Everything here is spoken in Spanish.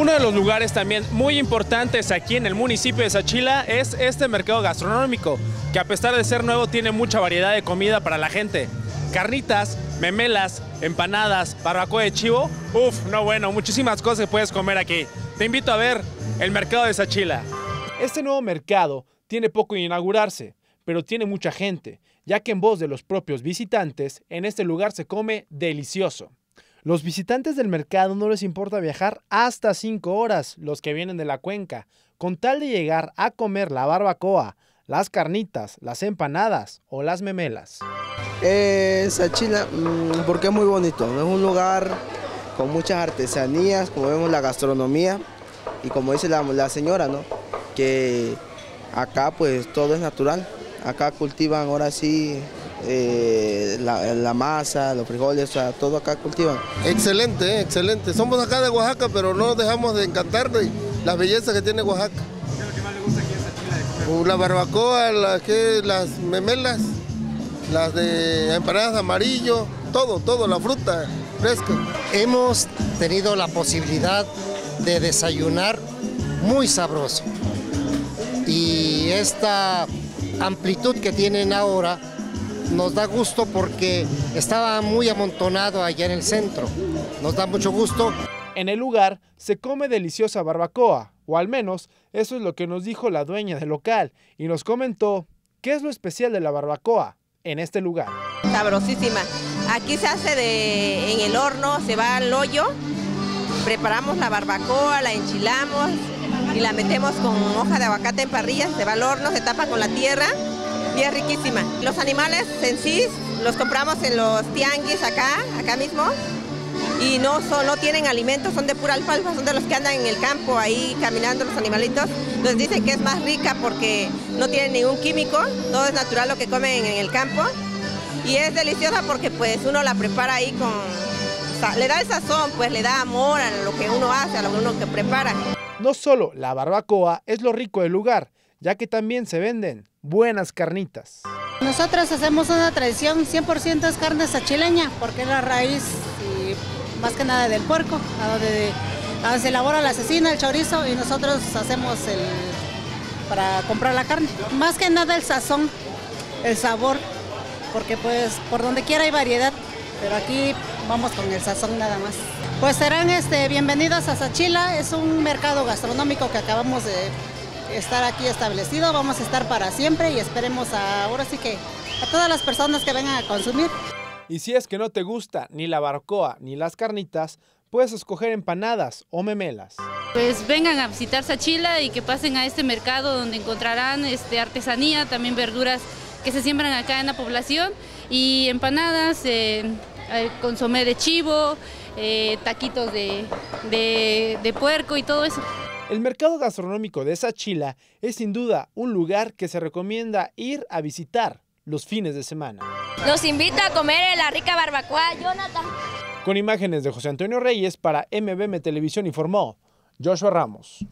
Uno de los lugares también muy importantes aquí en el municipio de Sachila es este mercado gastronómico, que a pesar de ser nuevo tiene mucha variedad de comida para la gente. Carnitas, memelas, empanadas, barbacoa de chivo, uff, no bueno, muchísimas cosas puedes comer aquí. Te invito a ver el mercado de Sachila. Este nuevo mercado tiene poco de inaugurarse, pero tiene mucha gente, ya que en voz de los propios visitantes, en este lugar se come delicioso. Los visitantes del mercado no les importa viajar hasta 5 horas, los que vienen de la cuenca, con tal de llegar a comer la barbacoa, las carnitas, las empanadas o las memelas. Eh, Sachila, mm, porque es muy bonito, es un lugar con muchas artesanías, como vemos la gastronomía y como dice la, la señora, ¿no? que acá pues todo es natural, acá cultivan ahora sí eh, la, masa, los frijoles, o sea, todo acá cultivan. Excelente, eh, excelente. Somos acá de Oaxaca, pero no dejamos de encantar de la belleza que tiene Oaxaca. ¿Qué es lo que más le gusta aquí en? La barbacoa, la, que, las memelas, las de empanadas de amarillo, todo, todo, la fruta fresca. Hemos tenido la posibilidad de desayunar muy sabroso. Y esta amplitud que tienen ahora nos da gusto porque estaba muy amontonado allá en el centro. Nos da mucho gusto. En el lugar se come deliciosa barbacoa, o al menos eso es lo que nos dijo la dueña del local, y nos comentó qué es lo especial de la barbacoa en este lugar. Sabrosísima. Aquí se hace de, en el horno, se va al hoyo, preparamos la barbacoa, la enchilamos y la metemos con hoja de aguacate en parrilla, se va al horno, se tapa con la tierra y es riquísima. Los animales en sí los compramos en los tianguis acá, acá mismo, y no, son, no tienen alimentos, son de pura alfalfa, son de los que andan en el campo ahí caminando los animalitos. Entonces dicen que es más rica porque no tienen ningún químico, todo es natural lo que comen en el campo. Y es deliciosa porque pues uno la prepara ahí con... Le da el sazón, pues le da amor a lo que uno hace, a lo que uno que prepara. No solo la barbacoa es lo rico del lugar, ya que también se venden buenas carnitas. Nosotros hacemos una tradición 100% es carne sachileña, porque es la raíz y más que nada del puerco, a donde, se elabora la cecina, el chorizo y nosotros hacemos el para comprar la carne. Más que nada el sazón, el sabor, porque pues por donde quiera hay variedad, pero aquí vamos con el sazón nada más. Pues serán este, bienvenidos a Sachila, es un mercado gastronómico que acabamos de estar aquí establecido, vamos a estar para siempre y esperemos ahora sí que a todas las personas que vengan a consumir. Y si es que no te gusta ni la barcoa ni las carnitas, puedes escoger empanadas o memelas. Pues vengan a visitar Sachila y que pasen a este mercado donde encontrarán este, artesanía, también verduras que se siembran acá en la población y empanadas, eh, consomé de chivo, eh, taquitos de, de puerco y todo eso. El mercado gastronómico de Sachila es sin duda un lugar que se recomienda ir a visitar los fines de semana. Los invito a comer la rica barbacoa, Jonathan. Con imágenes de José Antonio Reyes para MBM Televisión informó Joshua Ramos.